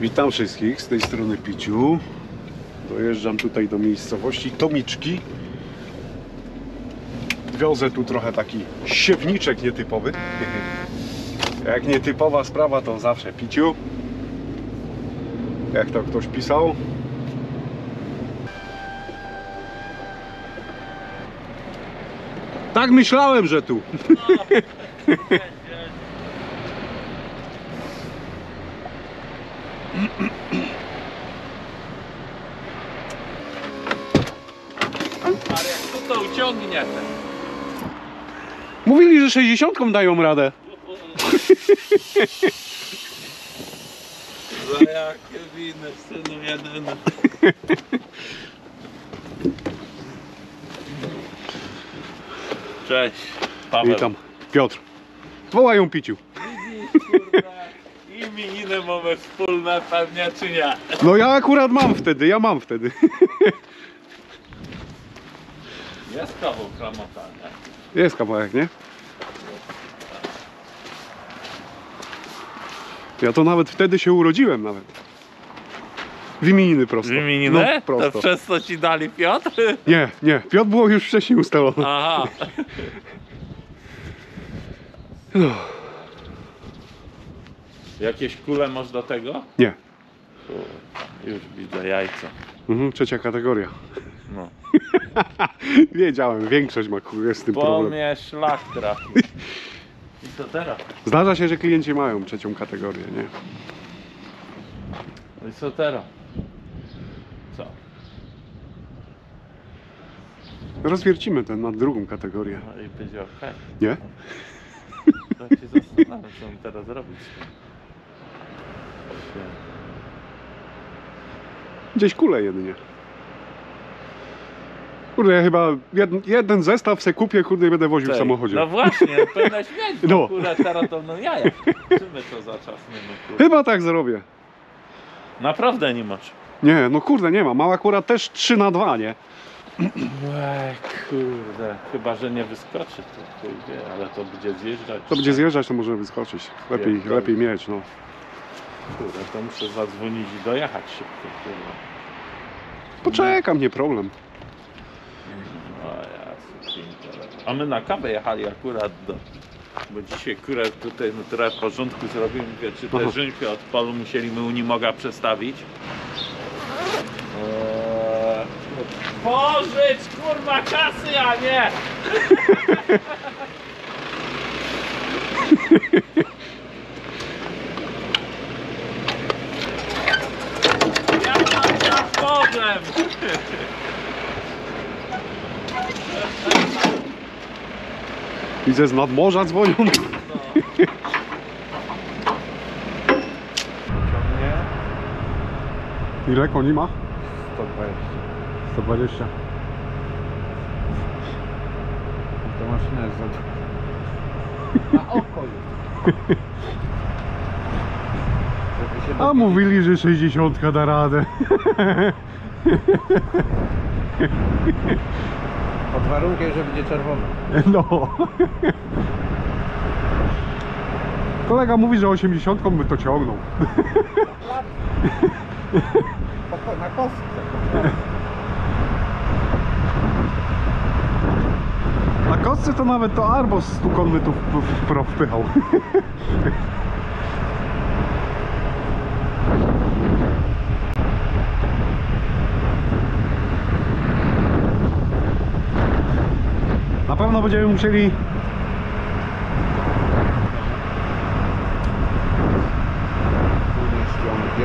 Witam wszystkich z tej strony Piciu. Dojeżdżam tutaj do miejscowości Tomiczki. Wiozę tu trochę taki siewniczek nietypowy. Jak nietypowa sprawa, to zawsze Piciu. Jak to ktoś pisał. Tak myślałem, że tu. Ale jak tu to uciągnie ten. Mówili, że 60 dają radę. Za jakie winy, synu jedyny. Cześć, Paweł. Witam. Piotr. Wołają Piciu. Widzisz, kurwa, imieniny mamy wspólne pewnie, czy nie? No ja akurat mam wtedy, ja mam wtedy. Jest kawał kramota, nie? Jest kawałek, nie? Ja to nawet wtedy się urodziłem nawet. W imieniny prosto. Imieniny? No, to prosto. przez co ci dali Piotr? Nie, nie. Piotr było już wcześniej ustalone. Aha. No. Jakieś kule masz do tego? Nie. Kurwa, Już widzę jajco. Mhm, trzecia kategoria. No. Wiedziałem, większość ma kurde z tym Bo problem. mnie szlak trafił. I co teraz? Zdarza się, że klienci mają trzecią kategorię, nie? No i co teraz? Co? Rozwiercimy ten na drugą kategorię. No i będzie okej. Nie? Tak się zastanawiam, co mam teraz zrobić. Gdzieś kule jedynie. Kurde, ja chyba jeden, jeden zestaw se kupię, kurde, i będę woził w samochodzie. No właśnie, powinnaś mieć, No. no. kurde teraz to no jaja. Czymy to za czas nie no kurde. Chyba tak zrobię. Naprawdę nie masz. Nie, no kurde, nie ma. Mam akurat też 3 na 2, nie? Ej, kurde. Chyba, że nie wyskoczy to wie, ale to będzie zjeżdżać. To będzie zjeżdżać, to może wyskoczyć. Lepiej, Pierdolę. lepiej mieć, no. Kurde, to muszę zadzwonić i dojechać szybko, kurde. Poczekam, nie problem. O jasne, pięknie. A my na kawę jechali akurat do... Bo dzisiaj kurę tutaj no, trochę porządku zrobimy, mówię, czy Aha. te żynki od polu musieliśmy u Nimoga przestawić. Eee, pożyć kurwa kasy, a nie! Ja mam spodem! Widzę, z nadmorza dzwonią. Ciągnie. Ile koni ma? 120. 120. To maszyna jest za... Na oko A mówili, że 60 da radę. Pod warunkiem, że będzie czerwona. No. Kolega mówi, że 80 by to ciągnął. Na kostce. Na kostce to nawet to Arbos stukonny tu wpychał. Pewno będziemy musieli.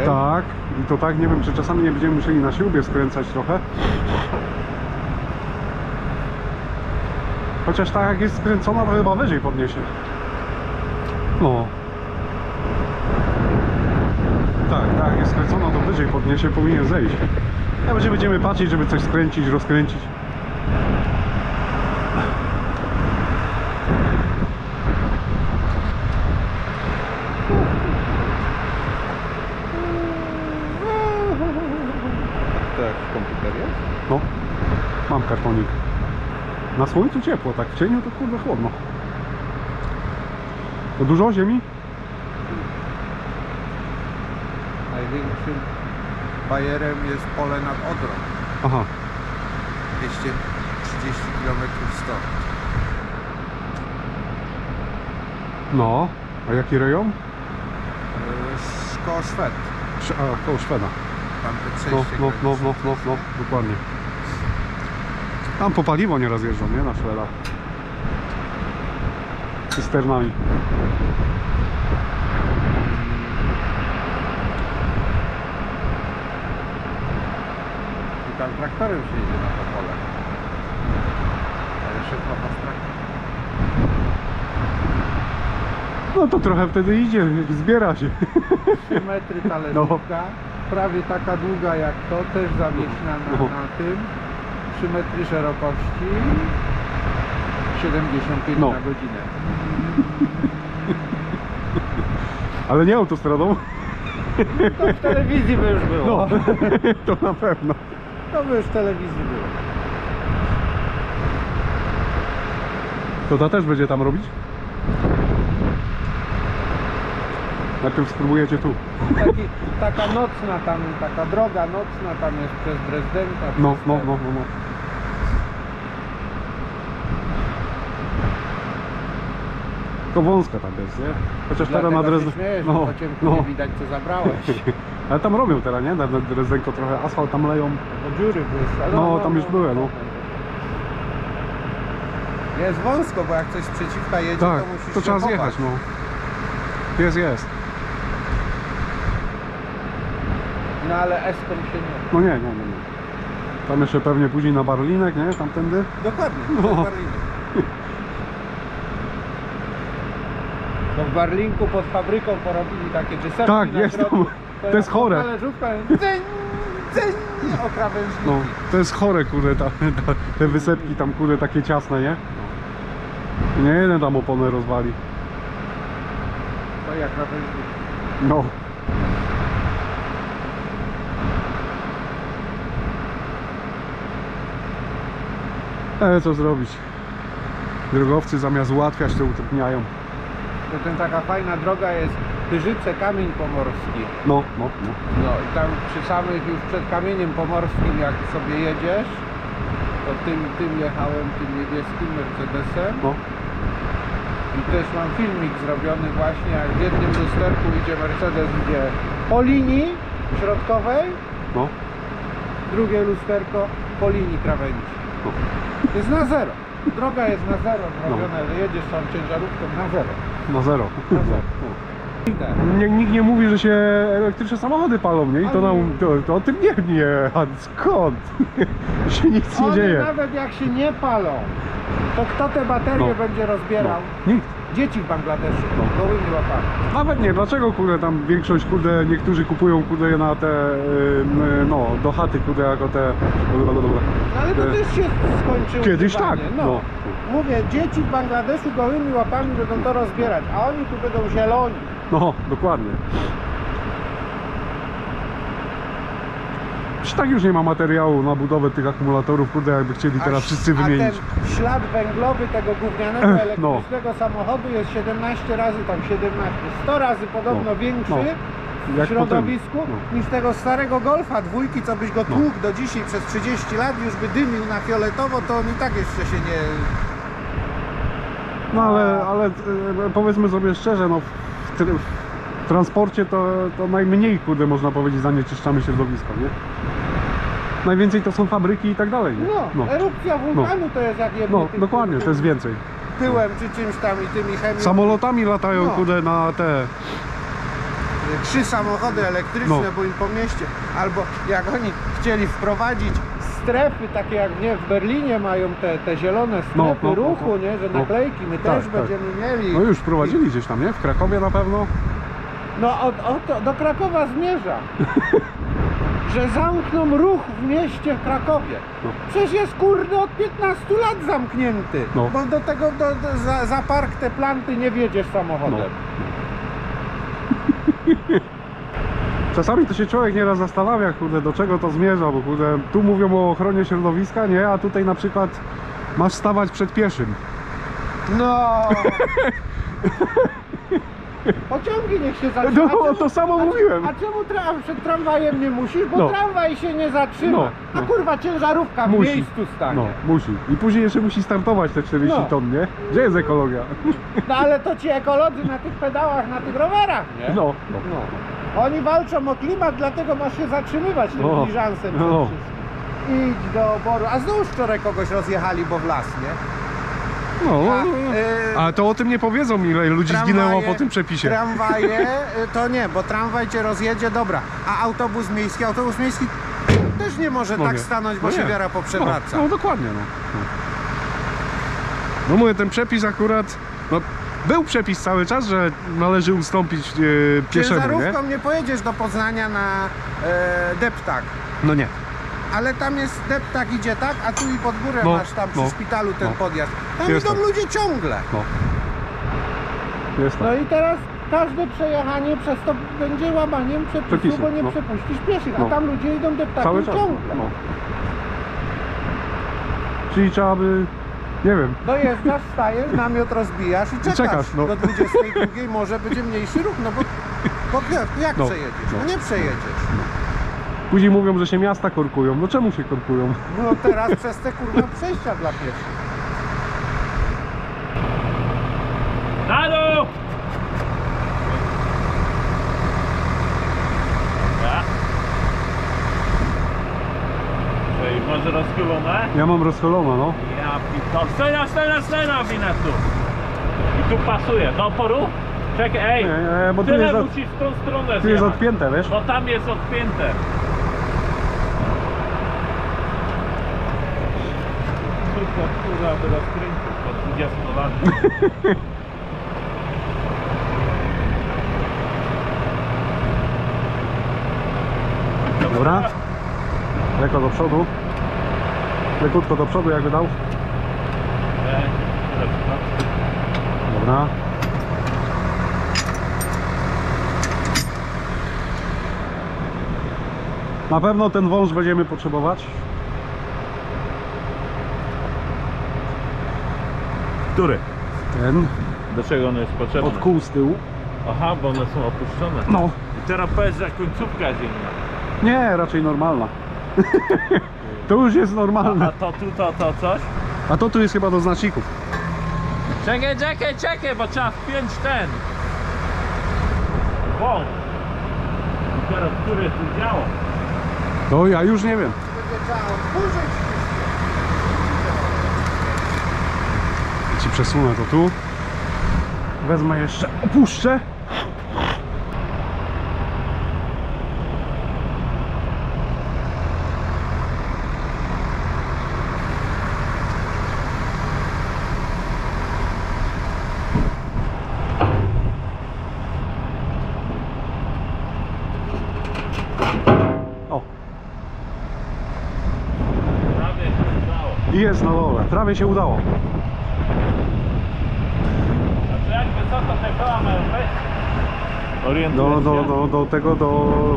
Tak, i to tak, nie wiem, czy czasami nie będziemy musieli na śrubie skręcać trochę. Chociaż tak jak jest skręcona, to chyba wyżej podniesie. No. Tak, tak jak jest skręcona, to wyżej podniesie, powinien zejść. A będzie będziemy patrzeć, żeby coś skręcić, rozkręcić. To jak w komputerze? No, mam kartonik. Na słońcu ciepło, tak w cieniu to kurde chłodno. To dużo ziemi? Największym bajerem jest pole nad Odrą. Aha. 230 km stąd. No. A jaki rejon? Yy, koło Szwed. Sz- A, koło Szweda. Tam te No, przejście no, no, no, no, no, dokładnie. Tam po paliwo nieraz jeżdżą, nie? Na Szwedach. Cysternami. I tam traktorem się jedzie na to pole. Ale szybko pas traktor. No to trochę wtedy idzie, zbiera się. 3 metry talerzówka. Prawie taka długa jak to, też zawieszna na, No. na tym. 3 metry szerokości. 75 No. na godzinę. Ale nie autostradą. To w telewizji by już było. No, to na pewno. To by już w telewizji było. To ta też będzie tam robić? Najpierw spróbujecie tu. Taki, taka nocna tam, taka droga nocna tam jest przez Dresdenka. No, przez no, no, no. no. Tylko wąska tam jest, nie? Chociaż teraz na się Dresden... śmiejesz, No, no. nie widać co zabrałeś. Ale tam robią teraz, nie? Na Drezdenko trochę asfalt tam leją. Bo dziury były. ale No, tam już były, no. Jest wąsko, bo jak coś sprzeciwka jedzie, Tak, to musisz to trzeba zjechać, no. Jest, jest. No ale Eskom się nie. No nie, nie, nie. nie. Tam jeszcze pewnie później na Barlinek, nie? Tamtędy. Dokładnie, No. To w Barlinku pod fabryką porobili takie dżesepki Tak, na jest środku. tam. To jest chore. talerzówka, o krawężniki. No, to jest chore, kurde, ta, ta, te wysepki tam, kurde, takie ciasne, nie? Nie jeden tam oponę rozwali. To jak krawężniki. No. Ale co zrobić? Drogowcy zamiast ułatwiać, to utrudniają. To ten taka fajna droga jest Pyrzyce Kamień Pomorski. No, no, no. No i tam przy samych już przed Kamieniem Pomorskim jak sobie jedziesz, to tym, tym jechałem, tym niebieskim Mercedesem no. i też mam filmik zrobiony właśnie jak w jednym lusterku idzie Mercedes, idzie po linii środkowej, no. drugie lusterko po linii krawędzi. No. Jest na zero. Droga jest na zero zrobiona, że jedziesz tam ciężarówką na zero. Na zero. Na zero. Nie, nikt nie mówi, że się elektryczne samochody palą, nie? I to, nam, to, to o tym nie wie. A skąd? się nic nie One dzieje. nawet jak się nie palą, to kto te baterie No. będzie rozbierał? Nikt. Dzieci w Bangladeszu, No. gołymi łapami. Nawet nie, dlaczego kurde tam większość kurde niektórzy kupują kurde na te yy, no do chaty kurde jako te ale to też się skończyło. Kiedyś tak, No. no. Mówię, dzieci w Bangladeszu gołymi łapami będą to rozbierać, a oni tu będą zieloni. No, dokładnie. Czy tak już nie ma materiału na budowę tych akumulatorów, kurde, jakby chcieli teraz ś- wszyscy a wymienić. ten ślad węglowy tego gównianego Ech, elektrycznego samochodu jest 17 razy, tam 17, 100 razy podobno No, większy no. w Jak środowisku no. niż tego starego Golfa dwójki, co byś go No. tłukł do dzisiaj przez 30 lat, już by dymił na fioletowo, to on i tak jeszcze się nie... No ale, ale e, powiedzmy sobie szczerze, no w, w transporcie to, to najmniej kurde można powiedzieć zanieczyszczamy środowisko, nie? Najwięcej to są fabryki i tak dalej, nie? No, erupcja wulkanu to jest jak jedno no dokładnie, to jest więcej. pyłem czy czymś tam i tymi chemią. Samolotami latają No. kurde na te Trzy samochody elektryczne, No. bo im po mieście. Albo jak oni chcieli wprowadzić strefy, takie jak nie w Berlinie mają te, te zielone strefy No, no, no, ruchu, no. nie? Że No. naklejki my Tak, też tak. będziemy mieli. No już prowadzili gdzieś tam, nie? W Krakowie na pewno. No od, od, do Krakowa zmierza. że zamkną ruch w mieście w Krakowie. No. Przecież jest kurde od 15 lat zamknięty. No. Bo do tego do, do, za, za park te planty nie wiedziesz samochodem. Czasami to się człowiek nieraz zastanawia, kurde, do czego to zmierza, bo kurde, tu mówią o ochronie środowiska, nie? A tutaj na przykład masz stawać przed pieszym. No. Pociągi niech się zatrzymają. No, A czemu- to samo a, mówiłem. A czemu tra przed tramwajem nie musisz? Bo No. tramwaj się nie zatrzyma. No, A no. kurwa ciężarówka w Musi. miejscu stanie. No, musi. I później jeszcze musi startować te 40 No. ton, nie? Gdzie jest ekologia? No ale to ci ekolodzy na tych pedałach, na tych rowerach, nie? No, no. No. Oni walczą o klimat, dlatego masz się zatrzymywać tym No. No. Idź do oboru. A znów wczoraj kogoś rozjechali, bo w las, nie? No. A, A to o tym nie powiedzą, ile ludzi zginęło Tramwaje- po tym przepisie. Tramwaje y, to nie, bo tramwaj cię rozjedzie, dobra. A autobus miejski, autobus miejski też nie może No tak nie. stanąć, bo No się nie. wiara poprzewraca. No, no dokładnie, no. no. Mówię, ten przepis akurat, no był przepis cały czas, że należy ustąpić e, pieszemu, nie? Ciężarówką nie pojedziesz do Poznania na e, deptak. No nie. Ale tam jest deptak idzie tak, a tu i pod górę No, masz tam przy no, szpitalu ten no. podjazd. Tam Jest idą ludzie ciągle. No. Jest. No i teraz każde przejechanie przez to będzie łamaniem przepisu, bo nie no. przepuścisz pieszych, No. a tam ludzie idą deptakiem Cały czas. ciągle. No. Czyli trzeba by, nie wiem, Dojeżdżasz, stajesz, namiot rozbijasz i czekasz. czekasz, no. Do 22 może będzie mniejszy ruch, no bo, bo jak, jak No, przejedziesz? No no. nie przejedziesz. Później mówią, że się miasta korkują. No czemu się korkują? No teraz przez te kurwa przejścia dla pieszych. Dół! Dobra. Czyli może rozchylone? Ja mam rozchylone, no. Ja pitol. Scena, scena, scena, winę tu. I tu pasuje. Do oporu? Czekaj, ej. Nie, nie, bo tu Tyle jest, od, musisz w tą stronę tu jest zjechać. odpięte, wiesz? Bo tam jest odpięte. Kurwa do rozkrętu po 20 lat. Dobra. Lekko do przodu. Lekutko do przodu jakby dał. Dobra. Na pewno ten wąż będziemy potrzebować. Który? Ten Do czego on jest potrzebny? od kół z tyłu. Aha, bo one są opuszczone. No. I teraz powiedz, że końcówka jest inna. Nie, raczej normalna. to już jest A normalne. to tu, to, to coś? A to tu jest chyba do znaczników. Czekaj, czekaj, czekaj, bo trzeba wpiąć ten. Wąż. I teraz który tu działo? To ja już nie wiem. Będzie trzeba odburzyć. Przesunę to tu. Wezmę jeszcze, opuszczę. I jest na dole. Prawie się udało. Znaczy jak wysoko te koła mają wejść? Do, Orientujesz do, do, do tego, do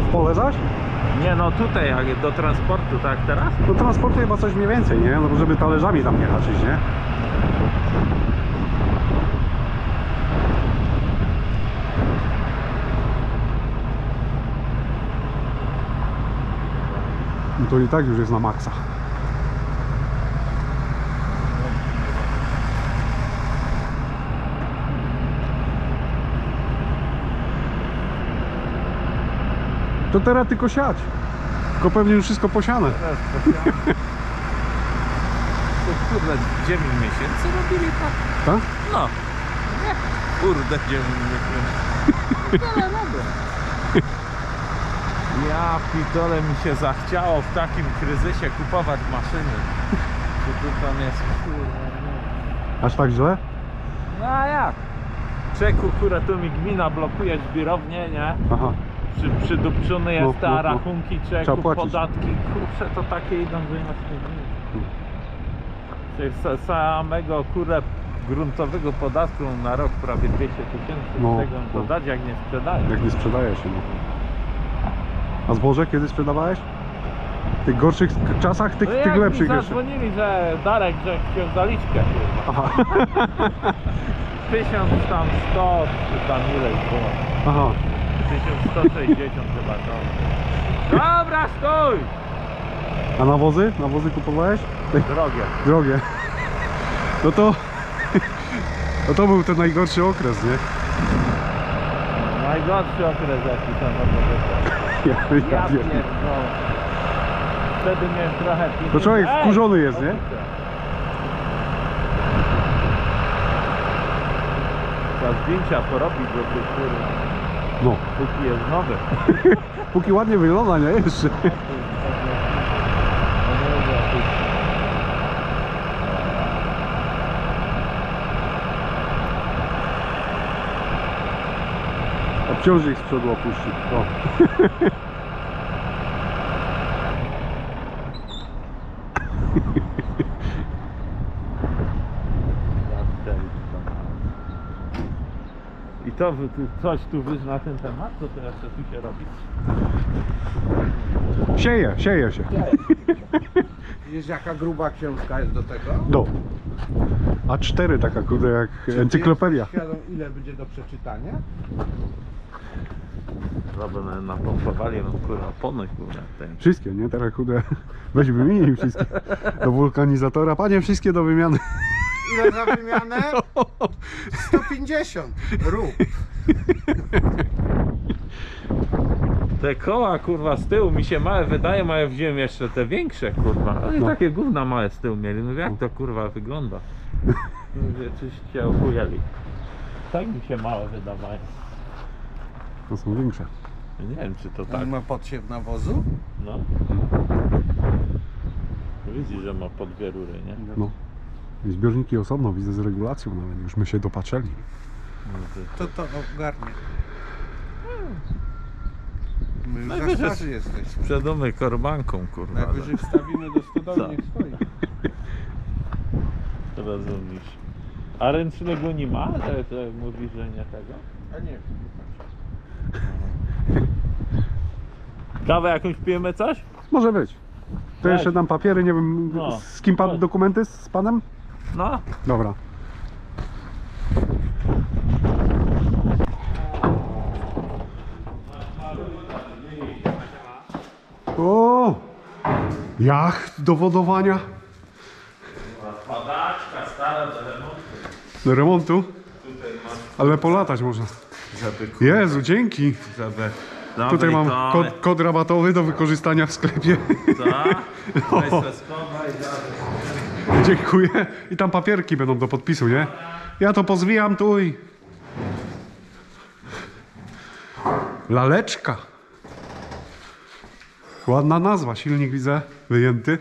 w pole zaś? Nie no tutaj, jak do transportu, tak teraz? Do transportu chyba coś mniej więcej, nie? No, żeby talerzami tam nie haczyć, nie? No to i tak już jest na maksa. To teraz tylko siać. Tylko pewnie już wszystko posiane. To kurde, 9 miesięcy robili tak? Tak? No. Nie. Kurde, 9 miesięcy. Ale dobra. Ja pitole mi się zachciało w takim kryzysie kupować maszyny. Czy tu tam jest kurde, nie. Aż tak źle? No a jak? Czeku, które tu mi gmina blokuje żwirownię, nie? Aha. Przy, przydupczony jest no, no. rachunki płacić. podatki, kurczę, to takie idą, że nas nie sa- samego kurę gruntowego podatku na rok prawie 200 tysięcy No, tego no. dodać jak nie sprzedaje. Jak nie sprzedaje się, no. A zboże kiedy sprzedawałeś? W tych gorszych czasach, tych, No tych jak lepszych mi jeszcze. zadzwonili, że Darek, że chciał zaliczkę. Aha. 1000 tam 100 czy tam ileś było. Aha. 1160 chyba to. Dobra, stój! A nawozy? Nawozy kupowałeś? Drogie. drogie. No to... No to był ten najgorszy okres, nie? Najgorszy okres jaki być. Ja, Ja ja pierdolę. Wtedy miałem trochę. To człowiek Ej! wkurzony jest, nie? Trzeba zdjęcia porobić do tej góry, No. póki jest nowy. Póki ładnie wygląda, nie? Jeszcze. Jakiś- Obciążnik z przodu opuścił. O. I to wy- ty coś tu wiesz na ten temat, co teraz co tu się robi? Sieje, sieje się. Wiesz jaka gruba książka jest do tego? Do. A4 taka kurde jak Czy encyklopedia. świadom ile będzie do przeczytania? Dobra, na- napompowali, no kurwa, ponoć kurwa. Ten. Wszystkie, nie? Teraz kurde. Weź wymienij wszystkie. Do wulkanizatora. Panie, wszystkie do wymiany. Ile za wymianę? 150. Rób. Te koła kurwa z tyłu mi się małe wydają, a ja wziąłem jeszcze te większe kurwa. Oni No. takie gówna małe z tyłu mieli. No jak to kurwa wygląda? Mówię, czyś się ochujeli. Tak mi się małe wydawają. To są większe. Nie wiem czy to tak. Tak. ma podsiew nawozu? No. Widzisz, że ma po dwie rury, nie? No. Zbiorniki osobno, widzę z regulacją nawet. Już my się dopatrzyli. No to- To ogarnie. My już za Najwyżej- starzy jesteśmy. Przedumy korbanką kurwa. Najwyżej wstawimy do stodoli, Co? niech stoi. Rozumiesz. A ręcznego nie ma? Że, że mówi, że nie tego? A nie. Kawę jakąś pijemy coś? Może być. To jeszcze dam papiery, nie wiem No. z kim pan Chodź. dokumenty? Z panem? No. Dobra. O! Jacht do wodowania. Padaczka stara do remontu. Do remontu. Tutaj masz, Ale polatać można. Jezu, dzięki. żeby... Tutaj mam Dobry, kod, kod rabatowy do wykorzystania w sklepie. Co? Weź se schowaj, dalej. Dziękuję. I tam papierki będą do podpisu, nie? Ja to pozwijam tu i... Laleczka. Ładna nazwa, silnik widzę, wyjęty.